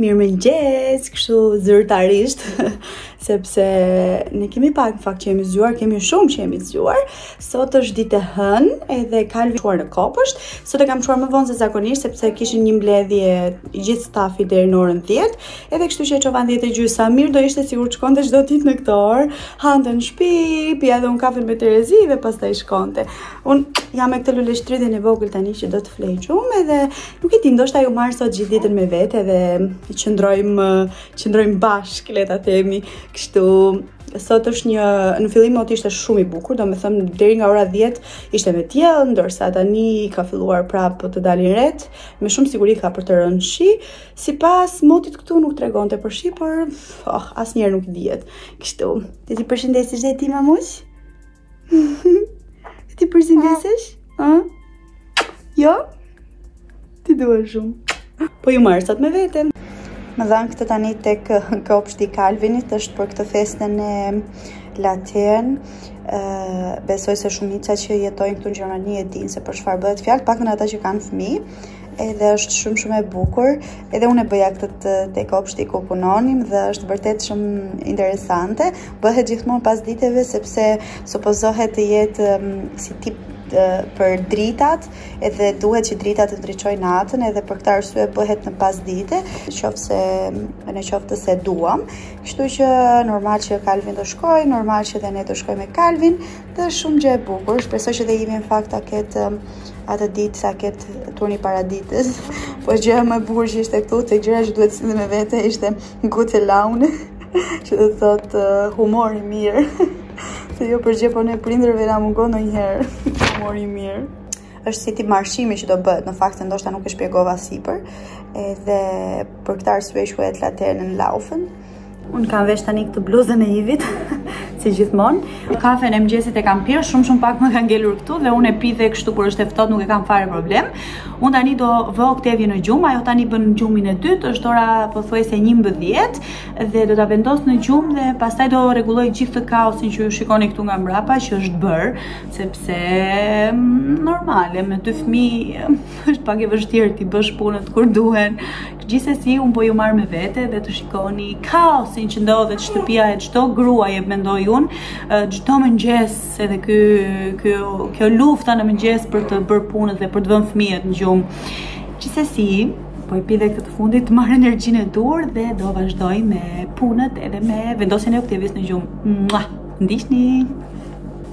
Mirëmëngjes, kështu zyrtarisht, sepse ne kemi pak në fakt që jemi zgjuar, kemi shumë që jemi zgjuar, Sot është ditë e hënë, edhe Kalvi shkoi në kopësht. Sot e kam çuar më vonë se zakonisht sepse kishin një mbledhje gjithë stafi deri në orën 10, edhe kështu që e çova 10 e gjysmë. Sa mirë do ishte sikur të shkonte çdo ditë në këtë orë, hante në shtëpi, pija edhe un kafe me terezi dhe pastaj shkonte. Un jam me këtë luleshtridhjen e vogël tani që do të flejë gjumë edhe nuk e di, ndoshta ju marr sot gjithë ditën me vete edhe qëndrojmë qëndrojmë bashkë, le ta themi. Kështu Sot është një në fillim mot ishte shumë i bukur, domethënë deri nga ora 10 ishte me diell, ndërsa tani ka filluar prapë të dalin retë, me shumë siguri ka për të rënë shi. Sipas motit këtu nuk tregonte për shi, por oh, asnjëherë nuk i dihet. Kështu. Do t'i përshëndesësh dhe ti mamush? T'i përshëndesësh? A? Jo? Ti dua shumë. Po ju marr sot me vete. Më dhanë këtë tani tek kopshti i Kalvinit, është për këtë festën e Latern. Besoj se shumica që jetojnë këtu në Gjermani e dinë se për çfarë bëhet fjalë, të paktën ata që kanë fëmijë. Edhe është shumë shumë e bukur. Edhe unë e bëja këtë te kopshti ku punonim dhe është vërtet shumë interesante. Bëhet gjithmonë pas diteve sepse supozohet të jetë mm, si tip për dritat edhe duhet që dritat të ndriçojnë natën edhe për këtë arsye bëhet në pas dite qoftë se në qoftë se duam kështu që normal që Kalvin do shkojë normal që dhe ne do shkojmë me Kalvin Dhe shumë gjë e bukur, shpresoj që dhe Ivi në fakt ta ketë um, atë ditë ta ketë turnin paradites. Po gjëja më e bukur që ishte këtu, tek gjërat që duhet të sillnim me vete ishte gute laune, që do të thotë uh, humor i mirë. Se jo për gjë po ne prindërve na mungon ndonjëherë humor i mirë. është si tip marshimi që do bëhet, në fakt ndoshta nuk e shpjegova sipër, edhe për këtë arsye quhet Laternen Laufen. Unë kam vesh tani këtë bluzën e Ivit, si gjithmonë. Kafen e mëngjesit e kam pirë, shumë shumë pak më ka ngelur këtu dhe unë e pi dhe kështu kur është e ftohtë nuk e kam fare problem. Unë tani do vë Oktevin në gjumë, ajo tani bën gjumin e dytë, është ora pothuajse 11 dhe do ta vendos në gjumë dhe pastaj do rregulloj gjithë këtë kaosin që ju shikoni këtu nga mbrapa që është bërë. sepse normal me dy fëmijë është pak e vështirë t'i bësh punët kur duhen. Gjithsesi unë po ju marr me vete dhe të shikoni kaosin që ndodh te shtëpia e çdo gruaje mendoj unë, çdo mëngjes edhe ky ky kjo lufta në mëngjes për të bërë punët dhe për të vënë fëmijët në gjumë. Gjithsesi po e pi dhe këtë të fundit të marr energjinë e duhur dhe do vazhdoj me punët edhe me vendosjen e Oktavias në gjumë. Mua! Ndihni!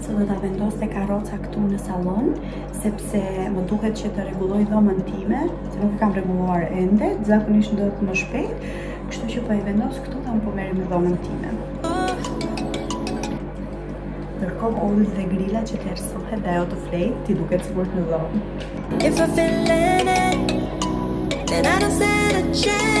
se do ta vendos te karroca këtu në sallon, sepse më duhet që të rregulloj dhomën time, se nuk e kam rregulluar ende, zakonisht ndodh më shpejt, kështu që po e vendos këtu dhe unë po merrem me dhomën time. Ndërkohë ulës dhe grila që të errësohet dhe ajo të flejë, t'i duket sigurt në dhomë. If I feel in it, then I don't stand a chance.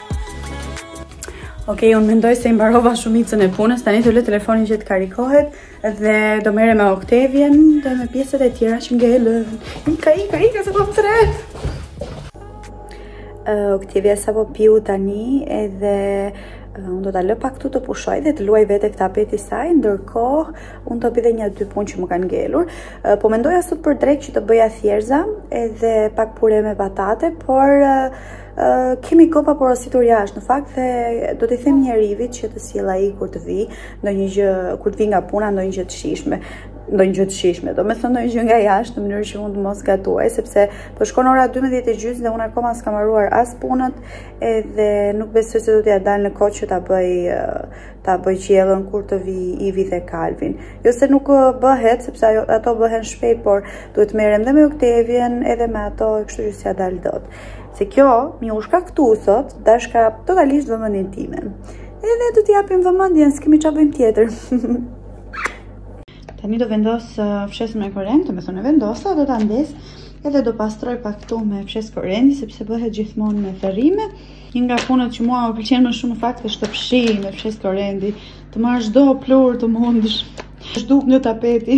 Ok, unë mendoj se i mbarova shumicën e punës, tani do lë telefonin që të karikohet dhe do merrem me Octavian dhe me pjesët e tjera që ngelën. Ika, ika, ika, se po më thërret! Uh, Octavia sapo piu tani edhe uh, unë do ta lë pak këtu të pushojë dhe të luajë vetë te tapeti saj, ndërkohë unë të bëj dhe një dy punë që më kanë ngelur. Uh, po mendoja sot për drekë që të bëja thjerrëza edhe pak pure me patate, por... Uh, kemi kohë pa porositur jashtë, në fakt dhe do t'i them një Ivit që të sjellë ai kur të vijë, ndonjë gjë, kur të vijë nga puna, ndonjë gjë të shijshme ndonjë gjë të shijshme, domethënë ndonjë gjë nga jashtë në mënyrë që unë të mos gatuaj, sepse po shkon ora 12 e gjysmë dhe unë akoma s'kam mbaruar as punët edhe nuk besoj se do t'ia dal në kohë që ta bëj ta bëj gjellën kur të vijë Ivi dhe Kalvin. Jo se nuk bëhet, sepse ato bëhen shpejt, por duhet merrem dhe me Octavian edhe me ato, kështu që s'ia dal dot. Se kjo m'u zgjua këtu sot, dashka totalisht vëmendjen time. Edhe do t'i japim vëmendjen, s'kemi ça bëjmë tjetër. Tani do vendos uh, fshesën me korrent, domethënë vendosa, do ta ndez edhe do pastroj pak këtu me fshesë korrenti sepse bëhet gjithmonë me thërrime. Një nga punët që mua më pëlqen më shumë në fakt është të fshij me fshesë korrenti, të marr çdo pluhur të mundshëm. Zhduk nga tapeti.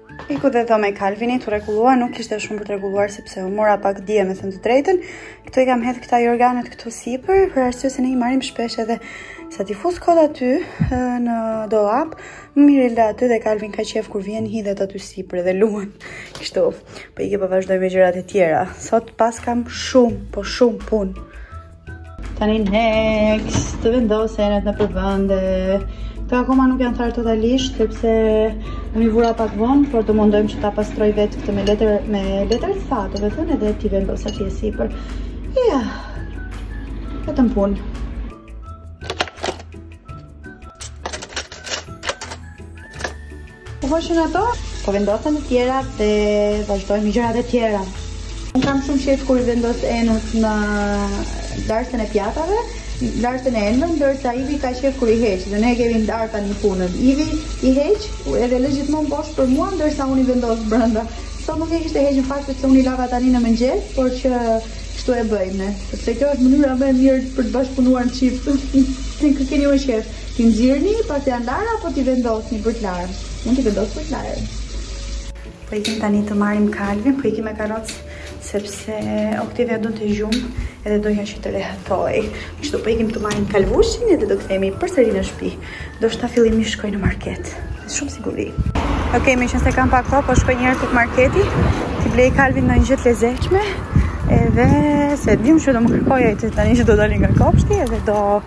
Iku dhe dhoma e Kalvinit e rregulluar, nuk ishte shumë për të rregulluar, sepse u mora pak dje me thënë të drejtën. Këtu i kam hedhur këta jorganët këtu sipër, për arsye se ne i marrim shpesh edhe sa t'i fus kot aty në dollap, më mirë aty dhe Kalvin ka qejf kur vjen hidhet aty sipër dhe luan. Kështu, pra po iki po vazhdoj me gjërat e tjera. Sot paskam shumë, po shumë punë. Tani next, të vendos enët nëpër vende. Këto akoma nuk janë tharë totalisht, sepse unë i vura pak vonë, por të mundohem që ta pastroj vetë këto me letër, me letër të thatë, dhe thënë edhe t'i vendos atje sipër. Ja, vetëm punë. Ku hoshin ato? Po vendos enët e tjera dhe vazhdojmë me gjërat e tjera. Unë kam shumë qejf kur i vendos enët në larësen e pjatave, larësen e enëve, ndërsa Ivi ka qejf kur i heq dhe ne kemi ndarë tani punën. Ivi i heq edhe e lë gjithmonë bosh për mua ndërsa unë i vendos brenda. Sot nuk i kishte hequr në fakt se unë i lava tani në mëngjes, por që kështu e bëjmë ne. Sepse kjo është mënyra më e mirë për të bashkëpunuar në çift. Keni më qejf. T'i nxirrni pasi janë larë apo t'i vendosni për të larë? Unë t'i vendos për të larë. Po ikim tani të marrim Kalvin, po ikim me karrocë sepse Octavia do gjumë edhe doja që ta rehatoj. Kështu po ikim të marrim Kalvushin edhe do kthehemi përsëri në shtëpi. Ndoshta fillimisht shkoj në market. Me shumë siguri. Ok, meqenëse kam pak kohë, po shkoj njëherë te marketi, t'i blej Kalvinit një gjë të lezetshme, edhe se e di që do më kërkojë tani që do dalim nga kopshti, edhe do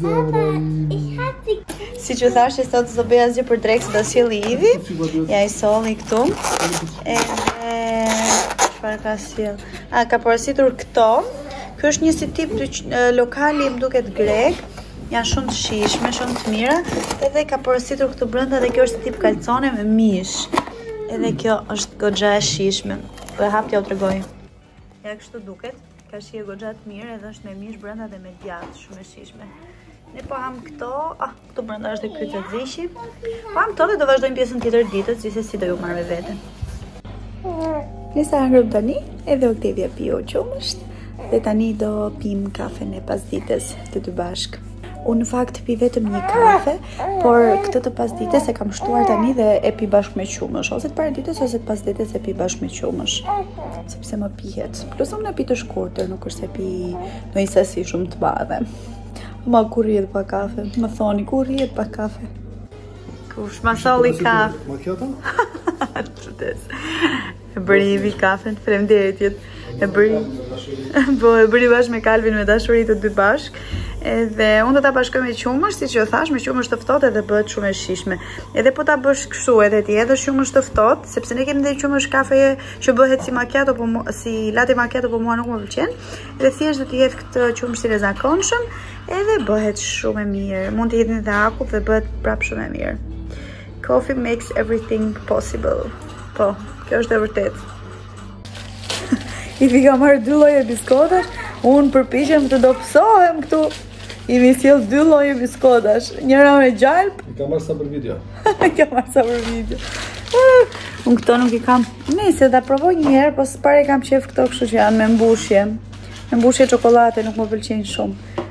Zara imi. Siç thashë, sot s'bëra asgjë për drekë, se do sillte Ivi. Ja i solli këtu. Edhe... ka si... A, ka porositur këto. Kjo është një si tip te lokali më duket grek. Janë shumë të shijshme, shumë të mira. Edhe ka porositur këtu brenda dhe kjo është tip kalcone me mish. Edhe kjo është goxha e shijshme. Po e hap t'jua tregoj. Ja kështu duket. Ka shije goxha të mirë, edhe është me mish brenda dhe me djathë, shumë e shijshme. Ne po hamë këto, ah, këtu brenda është ky të dhishi. Po hamë këto dhe do vazhdojmë pjesën tjetër të ditës, gjithsesi do ju marr me vete. Ne sa hëngrëm tani, edhe Octavia piu qumësht, dhe tani do pimë kafen e pasdites të dy bashkë. Unë në fakt pi vetëm një kafe, por këtë të pasdites e kam shtuar tani dhe e pi bashkë me qumësht, ose të paradites ose të pasdites e pi bashkë me qumësht. Sepse më pihet. Plus unë e pi të shkurtër, nuk është se pi ndonjë sasi shumë të madhe. Po kur rrihet pa kafe? Më thoni, kur rrihet pa kafe? Kush ma solli kafen? Ma kjo ta? Qëtes. E bëri Ivi kafen frem detit. E bëri... Po, e bëri bashkë me Kalvin me dashuri të dy bashkë. Edhe unë do ta bashkoj me qumësht, siç ju thashë, me qumësht të ftohtë edhe bëhet shumë e shijshme. Edhe po ta bësh kështu edhe ti, edhe qumësht të ftohtë, sepse ne kemi dhe qumësht kafeje që bëhet si macchiato po si latte macchiato po mua nuk më pëlqen. Dhe thjesht do t'i hedh këtë qumështin e zakonshëm, edhe bëhet shumë e mirë. Mund t'i hedhim dhe akull dhe bëhet prapë shumë e mirë. Coffee makes everything possible. Po, kjo është e vërtetë. Ivi ka marrë dy lloje biskotash, unë përpiqem të dobësohem këtu. Ivi sjell dy lloje biskotash, njëra me gjalp. I kam marrë sa për video. I kam marrë sa për video. Unë këto nuk i kam. Mbase ta provoj një herë, po s'para i kam qejf këto, kështu që janë me mbushje. Me mbushje çokollate nuk më pëlqejnë shumë.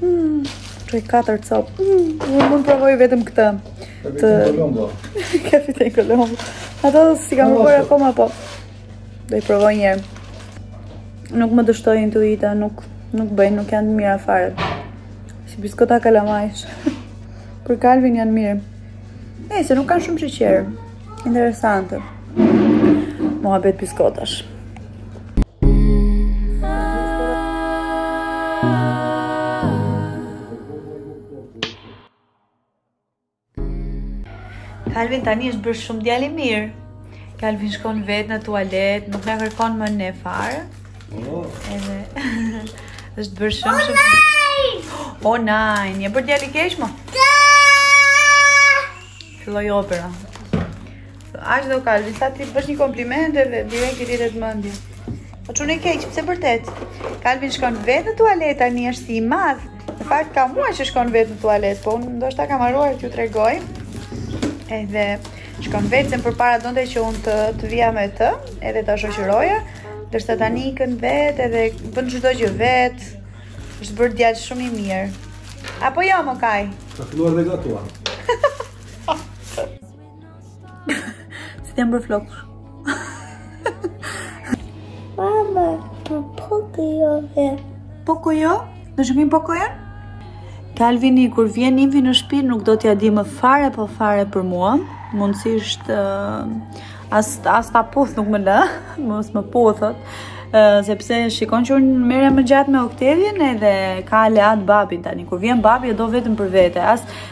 Hmm, Kjo katër copë. Hmm, unë mund të provoj vetëm këtë. Të Kolombo. Kafe te Kolombo. Ato s'i kam bërë akoma po. Do i provoj një herë. Nuk më dështoi intuita, nuk, nuk bëjnë, nuk janë të mira fare. Si biskota kalamajsh. Për Kalvin janë mirë. E, se nuk kanë shumë sheqer. Interesante. Muhabet biskotash. Kalvin tani është bërë shumë djalë i mirë. Kalvin shkon vetë në tualet, nuk na kërkon më ne fare. Oh. Edhe është bërë shumë shumë. O nine, je bërë djalë i keq më? Filloi opera. Aq do Kalvi, sa t'i bësh një kompliment dhe direkt i rritet mendja. Po çun i keq, pse bërtet? Kalvin shkon vetë në tualet, tani është si i madh. Në fakt, ka muaj që shkon vetë në tualet, po unë ndoshta kam harruar t'ju tregoj. Edhe shkon vetë, se më përpara donte që unë të, të vija me të, edhe ta shoqëroja. Ndërsa tani ikën vetë, edhe bën çdo gjë vetë. Është bërë djalë shumë i mirë. Apo jo, më kaj? Ka filluar dhe gatuar. Si t'i kam bërë flokët. Mama, po poko jo e. Poko jo? Në shëkim poko e? Kalvini, kur vjen Ivi në shpi, nuk do t'ia di më fare po fare për mua. Mundësisht, uh, as, as ta puth nuk më lë, mos më puth thotë. Uh, sepse shikon që unë merrem më gjatë me Octavian edhe ka aleat babin tani. Kur vjen babi, e do vetëm për vete. As, uh,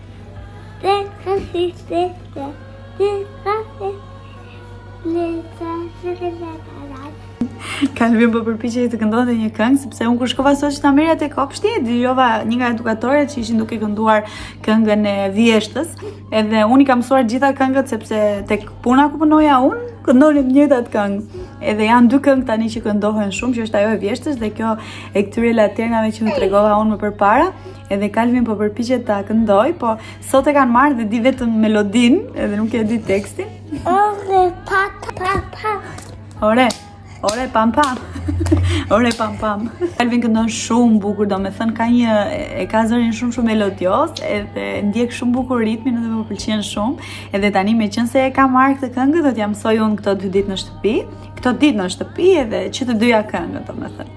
Kalvin po përpiqej të këndonte një këngë, sepse unë kur shkova sot që ta merrja te kopshti, dëgjova një nga edukatoret që ishin duke kënduar këngën e vjeshtës, edhe unë i kam mësuar gjitha këngët, sepse te puna ku punoja unë, këndonin të njëjtat këngë. Edhe janë dy këngë tani që këndohen shumë, që është ajo e vjeshtës dhe kjo e këtyre laternave që ju tregova unë më përpara. Edhe Kalvin po përpiqet ta këndojë, po sot e kanë marrë dhe di vetëm melodinë, edhe nuk e di tekstin. Ore pa pa pa. Ore, ore pam pam. Ore pam pam. Kalvin këndon shumë bukur, domethënë ka një e ka zërin shumë shumë melodioz, edhe ndjek shumë bukur ritmin dhe më pëlqen shumë. Edhe tani meqenëse e ka marrë këtë këngë, do t'ia mësoj unë këto dy ditë në shtëpi. Këto ditë në shtëpi edhe që të dyja këngët, domethënë.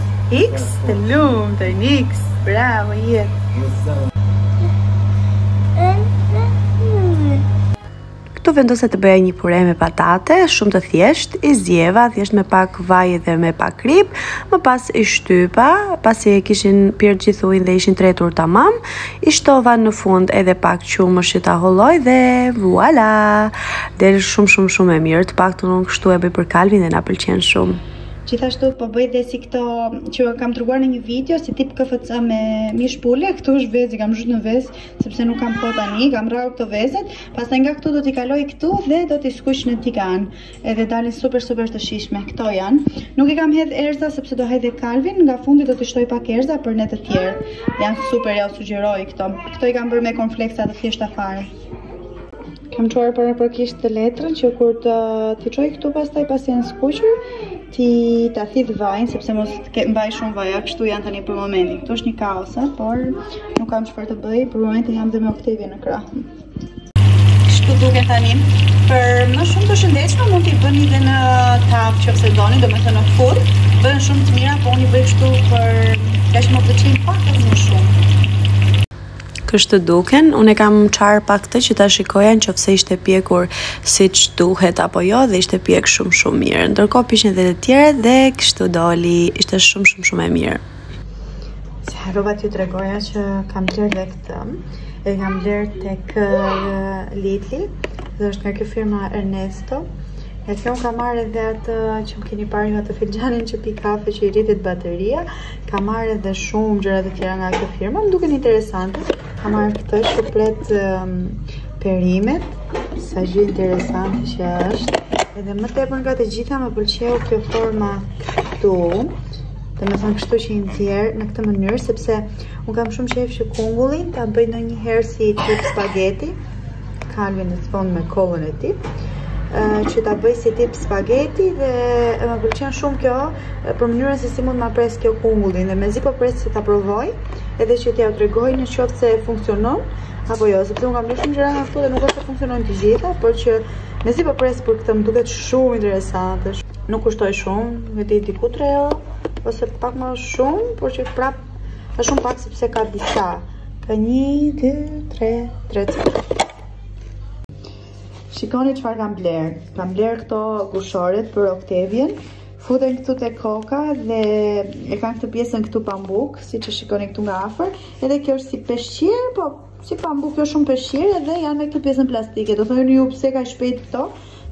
X të lumë të X Bravo jetë Këtu vendosa të bëja një pure me patate, shumë të thjeshtë, i zjeva, thjesht me pak vaj dhe me pak kripë, më pas i shtypa, pasi e kishin pirë gjithë ujin dhe ishin tretur tamam, i shtova në fund edhe pak qumësht që ta holloj dhe vuala, del shumë shumë shumë e mirë, të paktën unë kështu e bëj për Kalvinin dhe na pëlqen shumë. Gjithashtu po bëj dhe si këto që kam treguar në një video si tip KFC me mish pule, këtu është vezë, kam zhytur në vezë sepse nuk kam kohë tani, kam rrahur këto vezët, pastaj nga këtu do t'i kaloj këtu dhe do t'i skuq në tigan. Edhe dalin super super të shijshme. Këto janë. Nuk i kam hedh erëza sepse do hajë dhe Kalvin, nga fundi do t'i shtoj pak erëza për ne të tjerë. Janë super, jua sugjeroj këto. Këto i kam bërë me kornfleksa të thjeshta fare. Kam shtruar paraprakisht letrën që kur t'i çoj këtu pastaj pasi janë skuqur, t'ia thithë vajin, sepse mos të mbajë shumë vaj, kështu janë tani për momentin. Këtu është një kaos, por nuk kam çfarë të bëj, për momentin jam dhe me Oktavian në krahë. Kështu duken tani, për më shumë të shëndetshme mund t'i bëni dhe në tavë në qoftë se doni, domethënë në furrë, bëhen shumë të mira, po unë i bëj kështu për, nga që më pëlqen pak më shumë. Kështu duken, unë e kam çarë pak këtë që ta shikoja nëse ishte pjekur siç duhet apo jo dhe ishte pjek shumë shumë mirë. Ndërkohë piqen dhe të tjerat dhe kështu doli, ishte shumë shumë shumë e mirë. Se harrova t'ju tregoja që kam blerë dhe këtë. E kam blerë tek Lidli dhe është nga kjo firma Ernesto. E ku unë kam marrë edhe atë që më keni parë ju atë filxhanin që pi kafe që i rritet bateria Kam marrë edhe shumë gjëra të tjera nga kjo firma, më duken interesante. Kam marrë këtë që pret um, perimet, sa gjë interesante që është. Edhe më tepër nga të gjitha më pëlqeu kjo forma këtu. Domethënë kështu që i nxjerr në këtë mënyrë, sepse unë kam shumë qejf që kungullin, ta bëj ndonjëherë si tip spageti, Kalvin na shpon me kollën e tij, që ta bëj si tip spageti edhe më pëlqen shumë kjo për mënyrën se si mund të ma presë kjo kungullin dhe mezi po pres sa ta provoj edhe që t'jua tregoj në qoftë se funksionon apo jo, sepse unë kam blerë shumë gjëra nga këtu dhe nuk është se funksionojnë të gjitha por që mezi po pres për këtë më duket shumë interesante nuk kushtoi shumë vajti diku 3 euro ose pak më shumë por që prap është shumë pak sepse ka disa Ka një, dy, tre, tre të Shikoni çfarë kam blerë. Kam blerë këto gushoret për Oktevian. Futen këtu te koka dhe e kanë këtë pjesën këtu pambuk, siç shikoni këtu nga afër. Edhe kjo është si peshqir, po si pambuk, jo shumë peshqir edhe janë me këtë pjesën plastike. Do thoni ju pse kaq shpejt këto,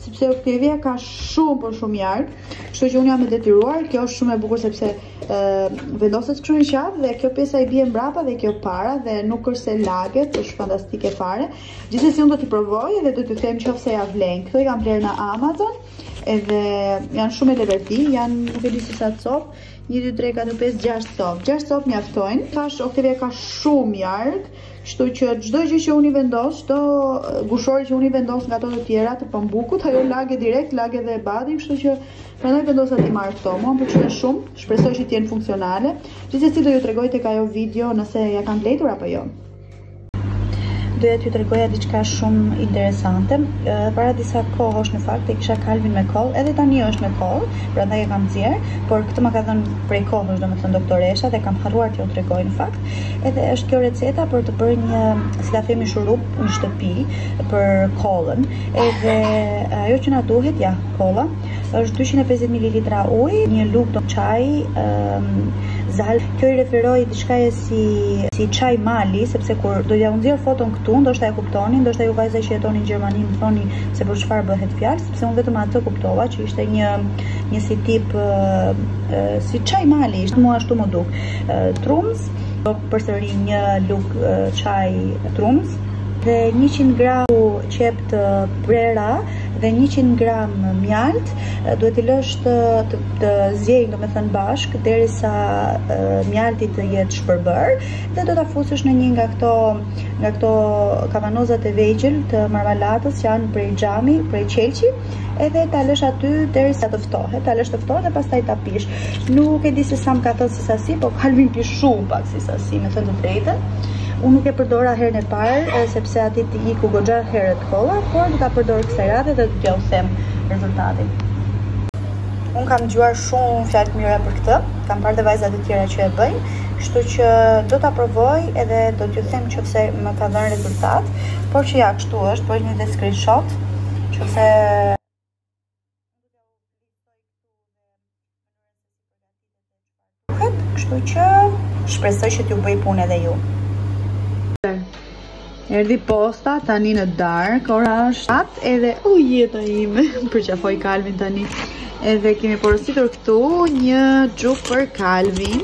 sepse Octavia ka shumë por shumë jargë, kështu që unë jam e detyruar, kjo është shumë e bukur sepse e, vendoset kështu në qafë dhe kjo pjesa i bie mbrapa dhe kjo para dhe nuk është se laget, është fantastike fare. Gjithsesi unë do t'i provoj dhe do t'ju them nëse ja vlen. Këto i kam blerë në Amazon, edhe janë shumë me leverdi, janë nuk e di se sa copë, 1 2 3 4 5 6 copë. 6 copë mjaftojnë. Tash Octavia ka shumë jargë. Kështu që çdo gjë që unë i vendos, çdo gushore që unë i vendos nga ato të tjerat e pambukut, ajo e lag direkt, lag edhe badin, kështu që prandaj vendosa t'i marr këto. Mua më pëlqyen shumë, shpresoj që të jenë funksionale. Gjithsesi do ju tregoj tek ajo video nëse ja kanë vlejtur apo jo. Doja t'ju tregoja diçka shumë interesante. Para disa kohësh në fakt e kisha Kalvinin me kollë, edhe tani është me kollë, prandaj e kam nxjerr, por këtë ma ka dhënë prej kohësh, domethënë doktoresha dhe kam harruar t'ju tregoj në fakt. Edhe është kjo receta për të bërë një, si ta themi shurup në shtëpi për kollën. Edhe ajo që na duhet, ja, kolla, është 250 ml ujë, një lugë çaj, um, zal. Kjo i referohet diçkaje si si çaj mali, sepse kur do jua nxjerr foton këtu, ndoshta e kuptoni, ndoshta ju vajza që jetoni në Gjermani më thoni se për çfarë bëhet fjalë, sepse unë vetëm atë kuptova që ishte një një si tip uh, uh, si çaj mali, ishte mua ashtu m'u duk. Trumzë, do përsëri një lugë çaj trumzë dhe 100 gram qepë të prera dhe 100 gram mjaltë duhet t'i lësh të të, të ziejnë domethënë bashkë derisa mjalti të jetë shpërbërë dhe do ta fusësh në një nga këto nga këto kavanozat e vegjël të marmalatës që janë prej xhami, prej qelqi Edhe ta lësh aty derisa të ftohet, ta lësh të ftohet dhe pastaj ta pish. Nuk e di se sa më ka thënë si sasi, po Kalvin pi shumë pak si sasi, me thënë të drejtën. Unë nuk e përdora herën e parë, sepse atij i iku goxha herët kolla, por do ta përdor kësaj radhe dhe do t'jua them rezultatin. Unë kam dëgjuar shumë fjalë të mira për këtë, kam parë dhe vajzat e tjera që e bëjnë, kështu që do ta provoj edhe do t'ju them nëse më ka dhënë rezultat, por që ja, Kështu është, bëjeni dhe screenshot, qoftë se... Kështu që shpresoj që t'ju bëjë punë edhe juve. Erdhi posta tani në darkë, ora është shtatë edhe u jeta ime, përqafoj Kalvin tani. Edhe kemi porositur këtu një xhup për Kalvin.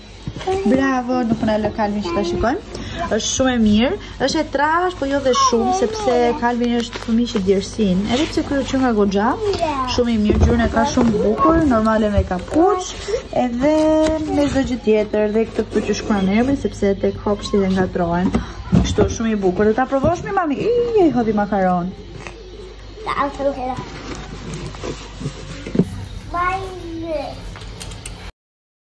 Bravo, nuk na lë Kalvin që ta shikojmë. Është shumë e mirë. Është e trash, po jo dhe shumë sepse Kalvin është fëmijë që djersin. Edhe pse ky është nga goxha, shumë i mirë, gjëra ka shumë bukur, normale me kapuç, edhe me çdo gjë tjetër dhe këtë këtu që shkruan emrin sepse tek kopshti dhe ngatërrohen. Kështu shumë i bukur. Do ta provosh me mami? Ii, hodhi makaron. Ta afroj herë. Bye.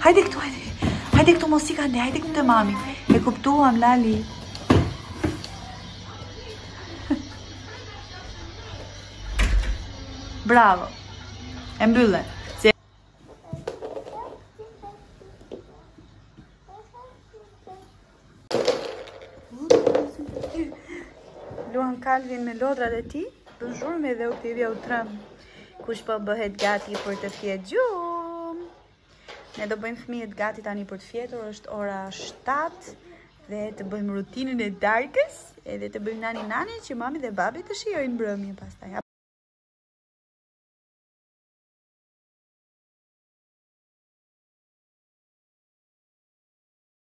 Hajde këtu, hajde. Hajde këtu mos ik andej, hajde këtu te mami. E kuptuam Lali. Bravo. E mbylle. Luan Kalvin me lodrat e tij, bën zhurmë edhe Oktevia u tremb. Kush po bëhet gati për të fjetur gjumë? Ne do bëjmë fëmijët gati tani për të fjetur, është ora 7 dhe të bëjmë rutinën e darkës edhe të bëjmë nani nani që mami dhe babi të shijojnë mbrëmjen pastaj.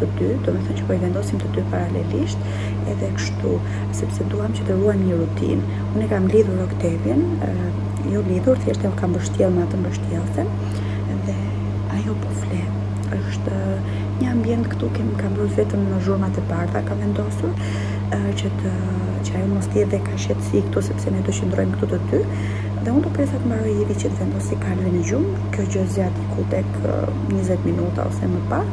të dy, domethënë që po i vendosim të dy paralelisht edhe kështu, sepse duam që të ruajmë një rutinë. Unë e kam lidhur Oktevin, jo lidhur, thjesht e kam mbështjellë me atë mbështjellëse dhe ajo po fle. Është një ambient këtu kem kam bërë vetëm zhurmat e bardha kam vendosur që të që ajo mos të jetë dhe ka shqetësi këtu sepse ne do qëndrojmë këtu të dy dhe unë do pres sa të mbaroj jevi që të vendosi Kalvin në gjumë kjo gjë zgjat diku tek 20 minuta ose më pak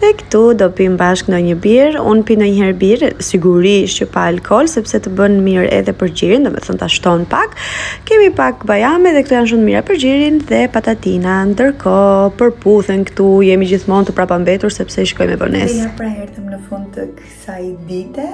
Dhe këtu do pimë bashkë ndonjë birrë, unë pi ndonjëherë birrë, sigurisht që pa alkohol, sepse të bën mirë edhe për gjirin, domethënë ta shton pak. Kemi pak bajame dhe këto janë shumë të mira për gjirin dhe patatina, ndërkohë Përputhen këtu, jemi gjithmonë të prapambetur, sepse i shikojmë me vonesë. Dhe ja pra erdhëm në fund të kësaj dite,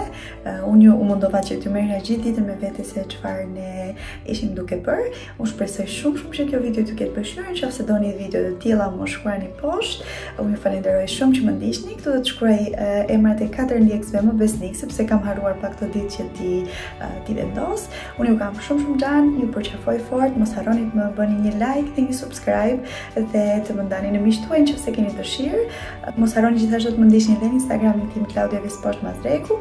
uh, unë ju u mundova që t'ju merrja gjithë ditën me vete se çfarë ne ishim duke bërë, Unë shpresoj shumë shumë që kjo video t'ju ketë pëlqyer, nëse doni video të tilla, më shkruani poshtë. Unë ju falenderoj shumë që më ndiqni. Këtu do të shkruaj eh, emrat e katër ndjekësve më besnikë, sepse kam harruar pak këto ditë që t'i eh, t'i vendos. Unë ju kam shumë shumë xhan, ju përqafoj fort, mos harroni të më bëni një like dhe një subscribe dhe të më ndani me miqtë tuaj nëse keni dëshirë. Mos harroni gjithashtu të më ndiqni në Instagramin tim Klaudia Vesport Mazreku.